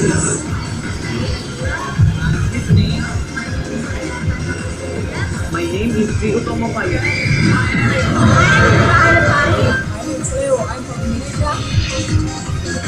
My name is G. Utomopaya. Hi, everybody. My Leo. I'm from Indonesia.